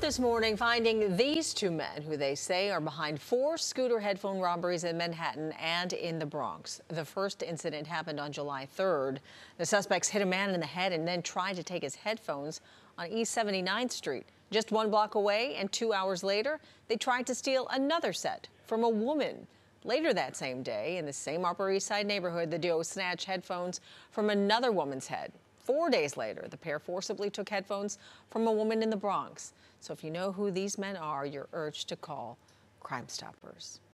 This morning, finding these two men who they say are behind four scooter headphone robberies in Manhattan and in the Bronx. The first incident happened on July 3rd. The suspects hit a man in the head and then tried to take his headphones on East 79th Street. Just one block away, and two hours later, they tried to steal another set from a woman. Later that same day, in the same Upper East Side neighborhood, the duo snatched headphones from another woman's head. Four days later, the pair forcibly took headphones from a woman in the Bronx. So if you know who these men are, you're urged to call Crime Stoppers.